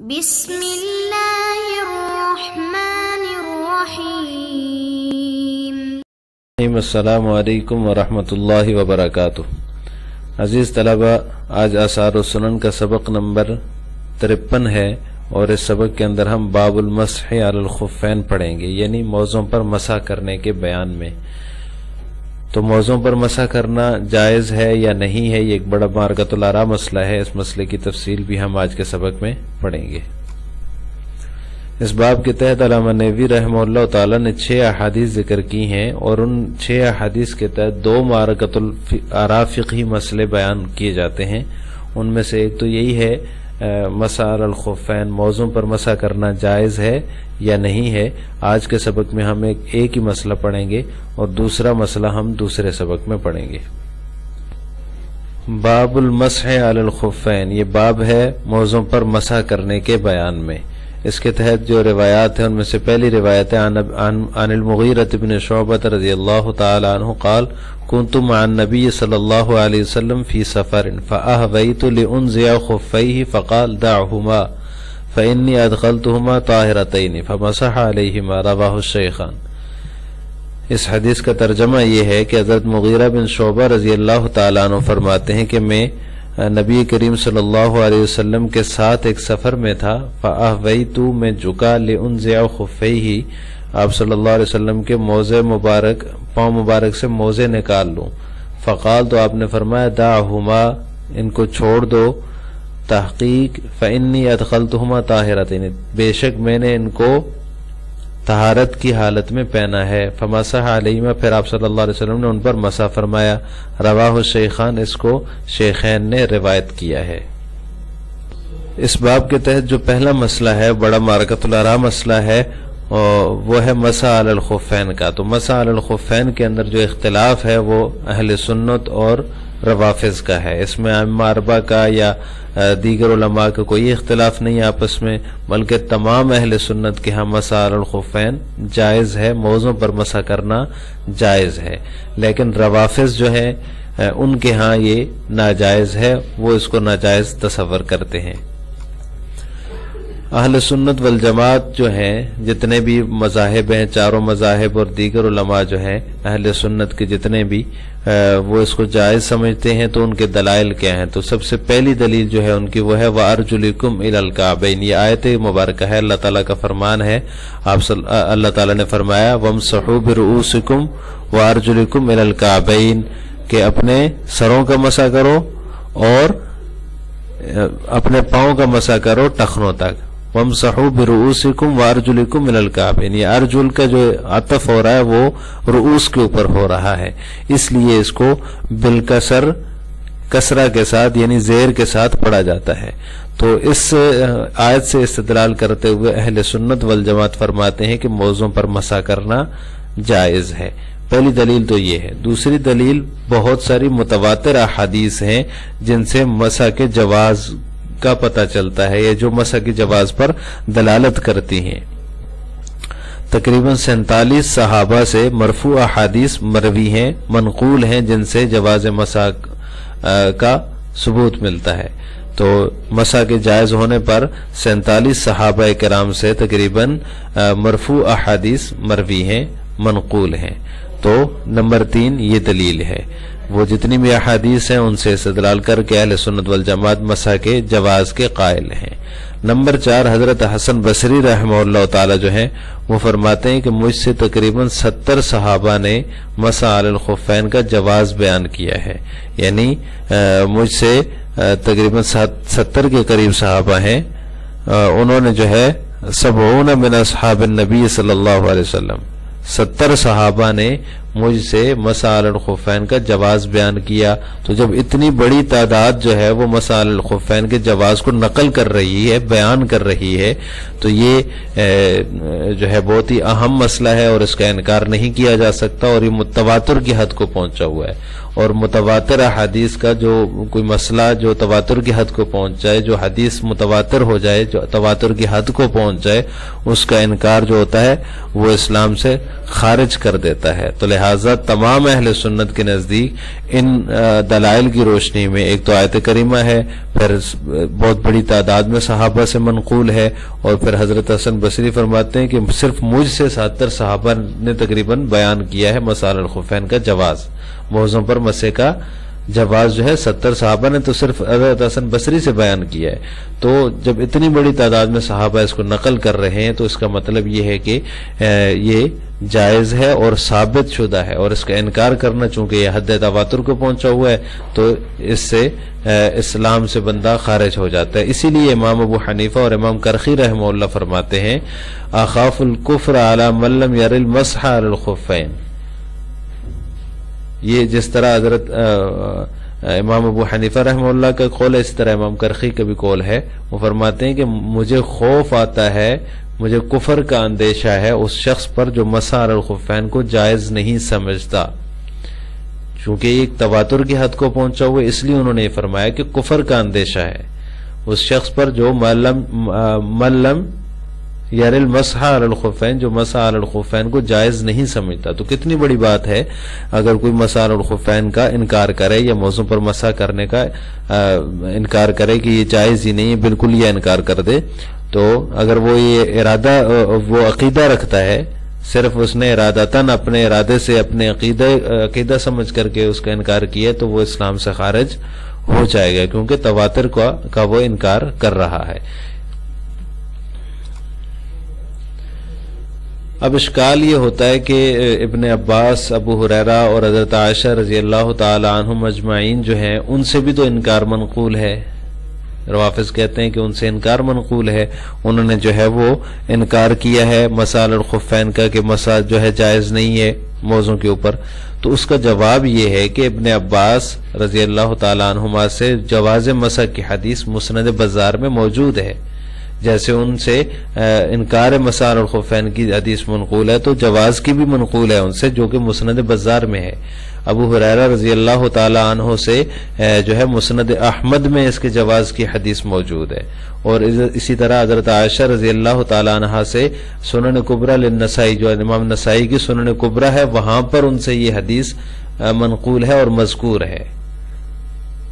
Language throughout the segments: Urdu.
بسم الله الرحمن الرحيم السلام علیکم ورحمۃ اللہ وبرکاتہ عزیز طلبہ آج آثار و سنن کا سبق نمبر ترپن ہے اور اس سبق کے اندر ہم باب المسح علی الخفین پڑھیں گے یعنی موضوع پر مسح کرنے کے بیان میں تو موضوع پر مسح کرنا جائز ہے یا نہیں ہے، یہ ایک بڑا مارکت الارا مسئلہ ہے۔ اس مسئلے کی تفصیل بھی ہم آج کے سبق میں پڑھیں گے۔ اس باب کے تحت علامہ نوی رحمہ اللہ تعالی نے چھ احادیث ذکر کی ہیں اور ان چھ احادیث کے تحت دو مارکت الارا فقہی مسئلے بیان کیے جاتے ہیں۔ ان میں سے ایک تو یہی ہے مسار الخفین موضوع پر مسا کرنا جائز ہے یا نہیں ہے؟ آج کے سبق میں ہم ایک ایک ہی مسئلہ پڑھیں گے اور دوسرا مسئلہ ہم دوسرے سبق میں پڑھیں گے۔ باب المسح علی الخفین یہ باب ہے موضوع پر مسا کرنے کے بیان میں۔ اس کے تحت جو روایات ہیں، ان میں سے پہلی روایت ہے، عن المغیرت بن شعبت رضی اللہ تعالی عنہ قال كنت مع النبي صلى الله عليه وسلم في سفر فأهويت لأنزع خفيه فقال دعهما فإني أدخلتهما طاهرتين فمسح عليهما رواه الشيخان اس حدیث کا ترجمہ یہ ہے کہ حضرت مغیرہ بن شعبہ رضی اللہ تعالیٰ عنہ فرماتے ہیں کہ میں نبی کریم صلی اللہ علیہ وسلم کے ساتھ ایک سفر میں تھا۔ فَأَهْوَيْتُ، میں جھکا، لِأُنزِعُ خُفَيْهِ۔ آپ صلی اللہ علیہ وسلم کے موزے مبارک، پاؤں مبارک سے موزے نکال لوں۔ فقال، تو آپ نے فرمایا دعہما ان کو چھوڑ دو۔ تحقیق، فَإِنِّي أَدْخَلْتُهُمَا طَاهِرَتِنِ بے شک میں نے ان کو طہارت کی حالت میں پہنا ہے۔ فمسح علیہما پھر آپ صلی اللہ علیہ وسلم نے ان پر مسا فرمایا۔ رواہ الشیخان اس کو شیخین نے روایت کیا ہے۔ اس باب کے تحت جو پہلا مسئلہ ہے، بڑا مارکت الارا مسئلہ ہے وہ ہے مسا علی الخفین کا۔ تو مسا علی الخفین کے اندر جو اختلاف ہے، وہ اہل سنت اور روافظ کا ہے۔ اس میں اربا کا یا دیگر علماء کا کوئی اختلاف نہیں آپس میں، بلکہ تمام اہل سنت کے ہاں مسا علی الخفین جائز ہے، موضوع پر مسا کرنا جائز ہے۔ لیکن روافظ جو ہے ان کے ہاں یہ ناجائز ہے، وہ اس کو ناجائز تصور کرتے ہیں۔ اہل سنت والجماعت جو ہیں، جتنے بھی مذاہب ہیں، چاروں مذاہب اور دیگر علماء جو ہیں، اہل سنت کے جتنے بھی وہ اس کو جائز سمجھتے ہیں تو ان کے دلائل کیا ہیں؟ تو سب سے پہلی دلیل جو ہے ان کی وہ ہے وہ ارجلکم الکعبین یہ آیت مبارکہ ہے، اللہ تعالیٰ کا فرمان ہے۔ آپ اللہ تعالیٰ نے فرمایا وم صحوب رؤوسکم و ارجلکم کہ اپنے سروں کا مسا کرو اور اپنے پاؤں کا مسا کرو ٹخنوں تک۔ وم صحو برؤسکم وارجلکم من الکعب یعنی ارجل کا جو عطف ہو رہا ہے وہ رؤوس کے اوپر ہو رہا ہے۔ اس لیے اس کو بالکسر، کسرہ کے ساتھ یعنی زیر کے ساتھ پڑھا جاتا ہے۔ تو اس آیت سے استدلال کرتے ہوئے اہل سنت والجماعت فرماتے ہیں کہ موضوع پر مسا کرنا جائز ہے۔ پہلی دلیل تو یہ ہے۔ دوسری دلیل، بہت ساری متواتر احادیث ہیں جن سے مسا کے جواز کا پتہ چلتا ہے یا جو مسا کی جواز پر دلالت کرتی ہیں۔ تقریباً سینتالیس صحابہ سے مرفوع احادیث مروی ہیں، منقول ہیں، جن سے جواز مسا کا ثبوت ملتا ہے۔ تو مسا کے جائز ہونے پر سینتالیس صحابہ کرام سے تقریباً مرفوع احادیث مروی ہیں۔ منقول ہیں۔ تو نمبر تین یہ دلیل ہے۔ وہ جتنی بھی احادیث ہیں ان سے استدلال کر کے اہل سنت والجماعت مسا کے جواز کے قائل ہیں۔ نمبر چار، حضرت حسن بصری رحمہ اللہ تعالی جو ہیں، وہ فرماتے ہیں کہ مجھ سے تقریباً ستر صحابہ نے مسا الخفین کا جواز بیان کیا ہے۔ یعنی مجھ سے تقریباً ستر کے قریب صحابہ ہیں۔ انہوں نے جو ہے، سبعون من اصحاب النبی صلی اللہ علیہ وسلم۔ ستر صحابہ نے مجھ سے مسال الخفین کا جواز بیان کیا تو جب اتنی بڑی تعداد جو ہے وہ مسال الخفین کے جواز کو نقل کر رہی ہے، بیان کر رہی ہے، تو یہ جو ہے بہت ہی اہم مسئلہ ہے اور اس کا انکار نہیں کیا جا سکتا اور یہ متواتر کی حد کو پہنچا ہوا ہے۔ اور متواتر احادیث کا جو کوئی مسئلہ جو تواتر کی حد کو پہنچ جائے، جو حدیث متواتر ہو جائے، جو تواتر کی حد کو پہنچ جائے، اس کا انکار جو ہوتا ہے، وہ اسلام سے خارج کر دیتا ہے۔ تو لہٰذا تمام اہل سنت کے نزدیک ان دلائل کی روشنی میں ایک تو آیت کریمہ ہے، پھر بہت بڑی تعداد میں صحابہ سے منقول ہے، اور پھر حضرت حسن بصری فرماتے ہیں کہ صرف مجھ سے ساتر صحابہ نے تقریباً بیان کیا ہے مسال الخفین کا جواز۔ موضوع پر مسے کا جواز جو ہے، ستر صحابہ نے تو صرف حضرت حسن بصری سے بیان کیا ہے۔ تو جب اتنی بڑی تعداد میں صحابہ اس کو نقل کر رہے ہیں، تو اس کا مطلب یہ ہے کہ یہ جائز ہے اور ثابت شدہ ہے اور اس کا انکار کرنا چونکہ یہ حد تواتر کو پہنچا ہوا ہے، تو اس سے اسلام سے بندہ خارج ہو جاتا ہے۔ اسی لیے امام ابو حنیفہ اور امام کرخی رحمہ اللہ فرماتے ہیں آخاف القفر علی ملم یار المسح الخفین یہ جس طرح حضرت امام ابو حنیفہ رحمہ اللہ کا قول ہے، اس طرح امام کرخی کا بھی قول ہے۔ وہ فرماتے ہیں کہ مجھے خوف آتا ہے، مجھے کفر کا اندیشہ ہے اس شخص پر جو مسار الخفین کو جائز نہیں سمجھتا۔ چونکہ ایک تواتر کی حد کو پہنچا ہوئے اس لیے انہوں نے فرمایا کہ کفر کا اندیشہ ہے۔ اس شخص پر جو ملم ملم یار المسح الخفین، جو مسح الخفین کو جائز نہیں سمجھتا۔ تو کتنی بڑی بات ہے، اگر کوئی مسح الخفین کا انکار کرے یا موضوع پر مسح کرنے کا انکار کرے کہ یہ جائز ہی نہیں بالکل یہ انکار کر دے۔ تو اگر وہ یہ ارادہ وہ عقیدہ رکھتا ہے، صرف اس نے ارادتاً اپنے ارادے سے اپنے عقیدہ عقیدہ سمجھ کر کے اس کا انکار کیا تو وہ اسلام سے خارج ہو جائے گا، کیونکہ تواتر کا وہ انکار کر رہا ہے۔ اب اشکال یہ ہوتا ہے کہ ابن عباس، ابو حریرہ اور حضرت عائشہ رضی اللہ تعالی عنہ مجمعین جو ہیں، ان سے بھی تو انکار منقول ہے۔ روافظ کہتے ہیں کہ ان سے انکار منقول ہے۔ انہوں نے جو ہے وہ انکار کیا ہے مسال الخفین کا کہ مسا جو ہے جائز نہیں ہے موضوع کے اوپر۔ تو اس کا جواب یہ ہے کہ ابن عباس رضی اللہ تعالیٰ عنہما سے جواز مسا کی حدیث مسند بازار میں موجود ہے۔ جیسے ان سے انکار مسار اور خفین کی حدیث منقول ہے، تو جواز کی بھی منقول ہے ان سے جو کہ مسند بازار میں ہے۔ ابو حریرہ رضی اللہ تعالی عنہ سے جو ہے مسند احمد میں اس کے جواز کی حدیث موجود ہے۔ اور اسی طرح حضرت عائشہ رضی اللہ تعالی عنہ سے سنن قبرہ للنسائی، جو امام نسائی کی سنن قبرہ ہے، وہاں پر ان سے یہ حدیث منقول ہے اور مذکور ہے۔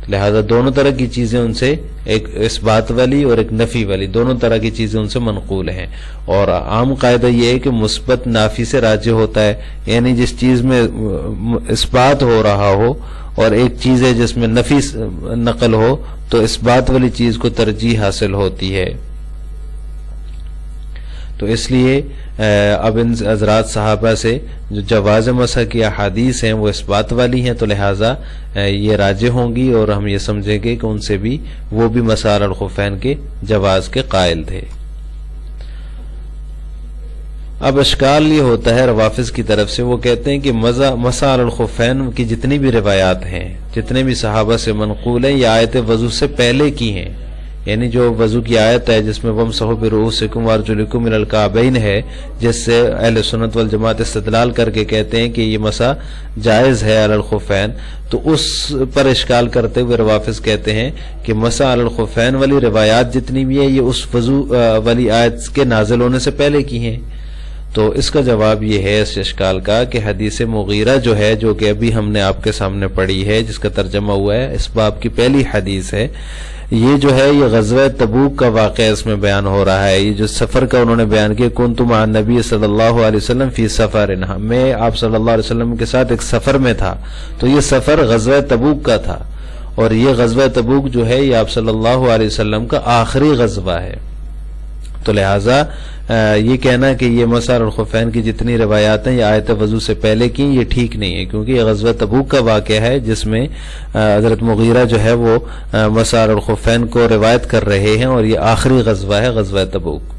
لہذا دونوں طرح کی چیزیں ان سے ایک اس بات والی اور ایک نفی والی دونوں طرح کی چیزیں ان سے منقول ہیں اور عام قاعدہ یہ ہے کہ مثبت نافی سے راجع ہوتا ہے یعنی جس چیز میں اس بات ہو رہا ہو اور ایک چیز ہے جس میں نفی نقل ہو، تو اس بات والی چیز کو ترجیح حاصل ہوتی ہے۔ تو اس لیے اب ان حضرات صحابہ سے جو جواز مسح کی احادیث ہیں، وہ اس بات والی ہیں، تو لہٰذا یہ راجے ہوں گی اور ہم یہ سمجھیں گے کہ ان سے بھی وہ بھی مسار الخفین کے جواز کے قائل تھے۔ اب اشکال یہ ہوتا ہے روافظ کی طرف سے، وہ کہتے ہیں کہ مسار الخفین کی جتنی بھی روایات ہیں، جتنے بھی صحابہ سے منقول ہیں، یہ آیت وضو سے پہلے کی ہیں۔ یعنی جو وضو کی آیت ہے جس میں وم صحب روسکم وارجلکم من القابین ہے، جس سے اہل سنت والجماعت استدلال کر کے کہتے ہیں کہ یہ مسا جائز ہے علی الخفین۔ تو اس پر اشکال کرتے ہوئے روافظ کہتے ہیں کہ مسا علی الخفین والی روایات جتنی بھی ہیں، یہ اس وضو والی آیت کے نازل ہونے سے پہلے کی ہیں۔ تو اس کا جواب یہ ہے اس اشکال کا کہ حدیث مغیرہ جو ہے، جو کہ ابھی ہم نے آپ کے سامنے پڑھی ہے، جس کا ترجمہ ہوا ہے، اس باب کی پہلی حدیث ہے۔ یہ جو ہے، یہ غزوہ تبوک کا واقعہ اس میں بیان ہو رہا ہے۔ یہ جو سفر کا انہوں نے بیان کیا کون تم نبی صلی اللہ علیہ وسلم فی سفر میں آپ صلی اللہ علیہ وسلم کے ساتھ ایک سفر میں تھا۔ تو یہ سفر غزوہ تبوک کا تھا۔ اور یہ غزوہ تبوک جو ہے، یہ آپ صلی اللہ علیہ وسلم کا آخری غزوہ ہے۔ تو لہٰذا یہ کہنا کہ یہ مسار الخفین کی جتنی روایات ہیں، یہ آیت وضو سے پہلے کی، یہ ٹھیک نہیں ہے، کیونکہ یہ غزوہ تبوک کا واقعہ ہے، جس میں حضرت مغیرہ جو ہے وہ مسار الخفین کو روایت کر رہے ہیں اور یہ آخری غزوہ ہے، غزوہ تبوک۔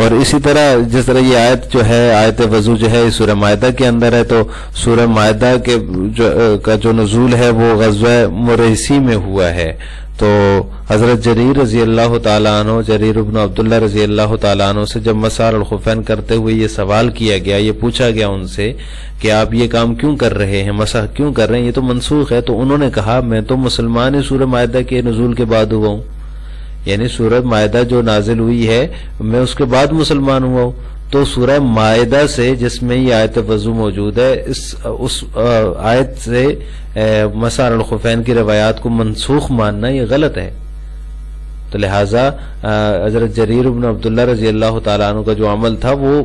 اور اسی طرح، جس طرح یہ آیت جو ہے، آیت وضو جو ہے سورہ معدہ کے اندر ہے، تو سورہ معدہ کے جو کا جو نزول ہے، وہ غزوہ مرحسی میں ہوا ہے۔ تو حضرت جریر رضی اللہ تعالیٰ عنہ، جریر ابن عبداللہ رضی اللہ تعالیٰ عنہ سے جب مسار الخفین کرتے ہوئے یہ سوال کیا گیا، یہ پوچھا گیا ان سے کہ آپ یہ کام کیوں کر رہے ہیں، مسح کیوں کر رہے ہیں؟ یہ تو منسوخ ہے، تو انہوں نے کہا، میں تو مسلمان ہی سورہ معاہدہ کے نزول کے بعد ہوا ہوں۔ یعنی سورہ معاہدہ جو نازل ہوئی ہے، میں اس کے بعد مسلمان ہوا ہوں۔ تو سورہ معاہدہ سے جس میں یہ آیت وضو موجود ہے، اس اس آیت سے مسار الخفین کی روایات کو منسوخ ماننا یہ غلط ہے۔ تو لہٰذا حضرت جریر ابن عبداللہ رضی اللہ تعالیٰ عنہ کا جو عمل تھا، وہ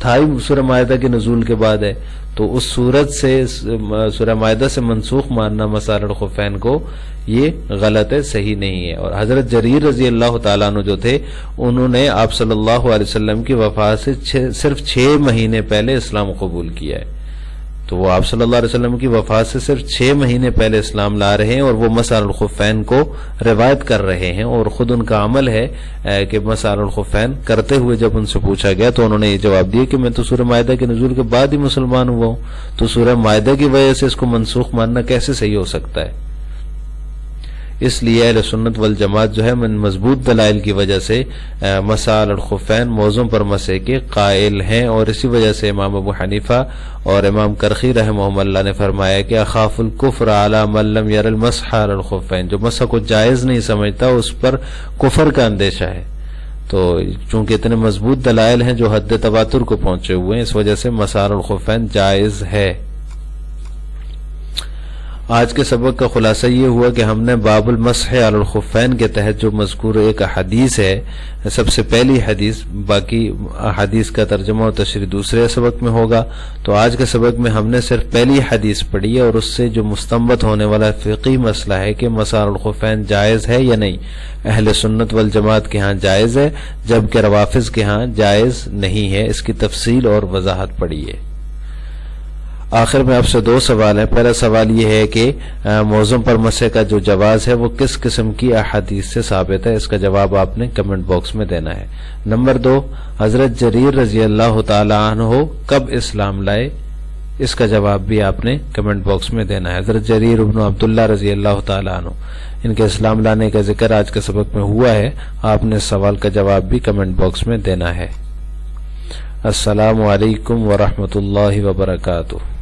تھا ہی سورہ معاہدہ کے نزول کے بعد ہے۔ تو اس صورت سے سورہ معاہدہ سے منسوخ ماننا مسار الخفین کو یہ غلط ہے، صحیح نہیں ہے۔ اور حضرت جریر رضی اللہ تعالیٰ عنہ جو تھے، انہوں نے آپ صلی اللہ علیہ وسلم کی وفات سے صرف چھ مہینے پہلے اسلام قبول کیا ہے۔ تو وہ آپ صلی اللہ علیہ وسلم کی وفات سے صرف چھ مہینے پہلے اسلام لا رہے ہیں اور وہ مسار الخفین کو روایت کر رہے ہیں۔ اور خود ان کا عمل ہے کہ مسار الخفین کرتے ہوئے جب ان سے پوچھا گیا تو انہوں نے یہ جواب دیا کہ میں تو سورہ معاہدہ کے نزول کے بعد ہی مسلمان ہوا ہوں۔ تو سورہ معاہدہ کی وجہ سے اس کو منسوخ ماننا کیسے صحیح ہو سکتا ہے؟ اس لیے اہل سنت والجماعت جو ہے من مضبوط دلائل کی وجہ سے مسال الخفین موضوع پر مسے کے قائل ہیں اور اسی وجہ سے امام ابو حنیفہ اور امام کرخی رحمہ اللہ نے فرمایا کہ اخاف الکفر علی من لم یر المسح الخفین، جو مسح کو جائز نہیں سمجھتا، اس پر کفر کا اندیشہ ہے۔ تو چونکہ اتنے مضبوط دلائل ہیں جو حد تباتر کو پہنچے ہوئے ہیں، اس وجہ سے مسار الخفین جائز ہے۔ آج کے سبق کا خلاصہ یہ ہوا کہ ہم نے باب المسح علی الخفین کے تحت جو مذکور ایک حدیث ہے، سب سے پہلی حدیث، باقی حدیث کا ترجمہ و تشریح دوسرے سبق میں ہوگا۔ تو آج کے سبق میں ہم نے صرف پہلی حدیث پڑھی ہے اور اس سے جو مستمت ہونے والا فقی مسئلہ ہے کہ مسار الخفین جائز ہے یا نہیں۔ اہل سنت والجماعت کے ہاں جائز ہے، جبکہ روافظ کے ہاں جائز نہیں ہے۔ اس کی تفصیل اور وضاحت پڑی ہے آخر میں آپ سے دو سوال ہیں۔ پہلا سوال یہ ہے کہ موزم پر مسئلہ کا جو جواز ہے، وہ کس قسم کی احادیث سے ثابت ہے؟ اس کا جواب آپ نے کمنٹ باکس میں دینا ہے۔ نمبر دو، حضرت جریر رضی اللہ تعالی عنہ کب اسلام لائے؟ اس کا جواب بھی آپ نے کمنٹ باکس میں دینا ہے۔ حضرت جریر ابن عبداللہ رضی اللہ تعالی عنہ، ان کے اسلام لانے کا ذکر آج کے سبق میں ہوا ہے۔ آپ نے سوال کا جواب بھی کمنٹ باکس میں دینا ہے۔ السلام علیکم ورحمۃ اللہ وبرکاتہ۔